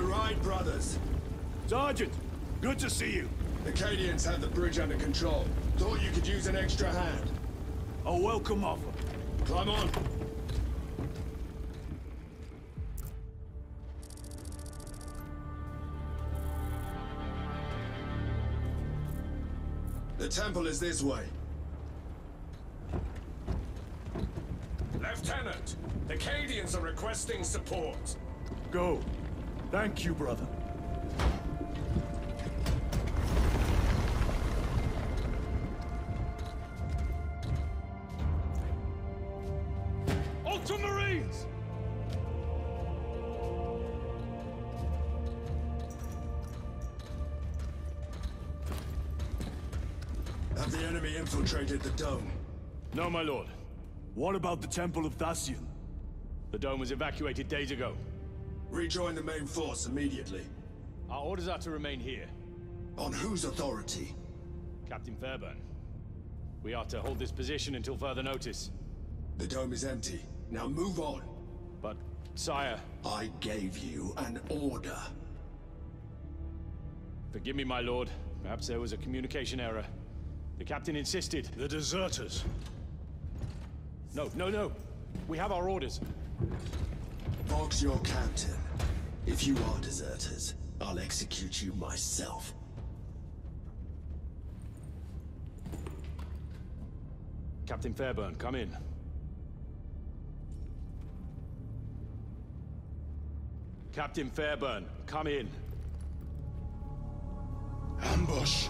right, brothers? Sergeant, good to see you. The Cadians have the bridge under control. Thought you could use an extra hand. A welcome offer. Climb on. The temple is this way. Lieutenant, the Cadians are requesting support. Go. Thank you, brother. Ultramarines! Have the enemy infiltrated the dome? No, my lord. What about the Temple of Thasian? The dome was evacuated days ago. Rejoin the main force immediately. Our orders are to remain here. On whose authority? Captain Fairburn. We are to hold this position until further notice. The dome is empty. Now move on. But, sire, I gave you an order. forgive me, my lord. Perhaps there was a communication error. The captain insisted. The deserters. No, no, no. We have our orders. Vox your captain. If you are deserters, I'll execute you myself. Captain Fairburn, come in. Captain Fairburn, come in. Ambush!